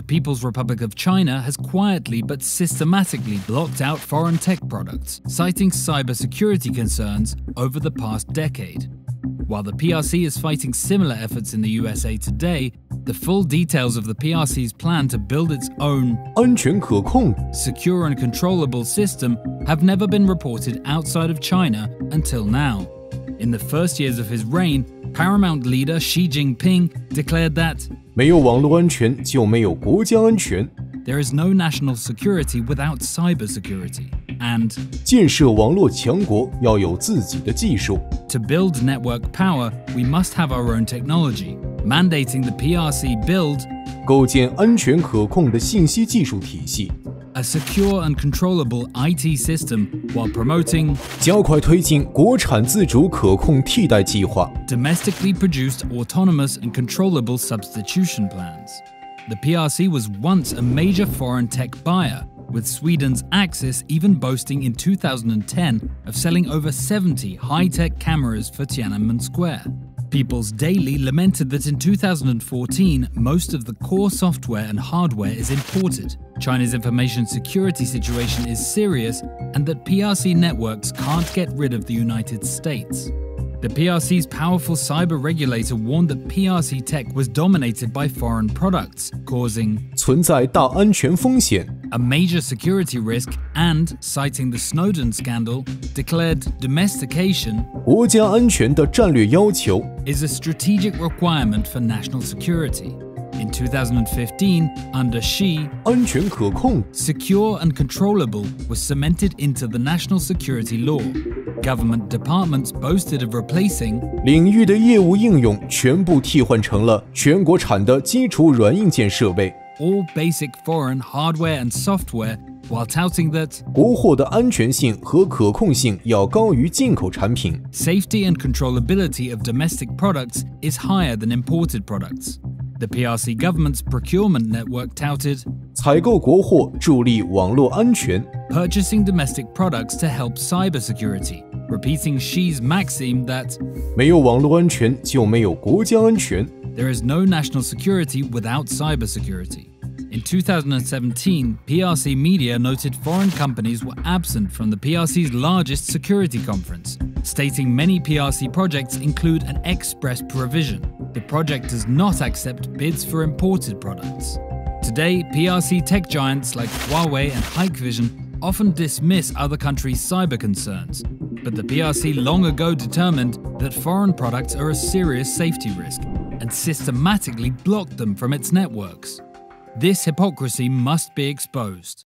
The People's Republic of China has quietly but systematically blocked out foreign tech products, citing cybersecurity concerns over the past decade. While the PRC is fighting similar efforts in the USA today, the full details of the PRC's plan to build its own secure and controllable system have never been reported outside of China until now. In the first years of his reign, Paramount leader Xi Jinping declared that 没有网络安全就没有国家安全。there is no national security without cybersecurity, and 建设网络强国要有自己的技术。to build network power, we must have our own technology, mandating the PRC build 构建安全可控的信息技术体系，a secure and controllable IT system while promoting 加快推进国产自主可控替代计划， domestically produced autonomous and controllable substitution plans. The PRC was once a major foreign tech buyer, with Sweden's Axis even boasting in 2010 of selling over 70 high tech cameras for Tiananmen Square. People's Daily lamented that in 2014, most of the core software and hardware is imported. China's information security situation is serious, and that PRC networks can't get rid of the United States. The PRC's powerful cyber regulator warned that PRC tech was dominated by foreign products, causing 存在大安全风险。 a major security risk and, citing the Snowden scandal, declared domestication 国家安全的战略要求， is a strategic requirement for national security. In 2015, under Xi, 安全可控 secure and controllable was cemented into the national security law. Government departments boasted of replacing 领域的业务应用全部替换成了全国产的基础软硬件设备。 all basic foreign hardware and software while touting that 国货的安全性和可控性要高于进口产品。 safety and controllability of domestic products is higher than imported products. The PRC government's procurement network touted 采购国货助力网络安全， purchasing domestic products to help cybersecurity, repeating Xi's maxim that 没有网络安全就没有国家安全。 There is no national security without cybersecurity. In 2017, PRC media noted foreign companies were absent from the PRC's largest security conference, stating many PRC projects include an express provision. The project does not accept bids for imported products. Today, PRC tech giants like Huawei and Hikvision often dismiss other countries' cyber concerns, but the PRC long ago determined that foreign products are a serious safety risk and systematically blocked them from its networks. This hypocrisy must be exposed.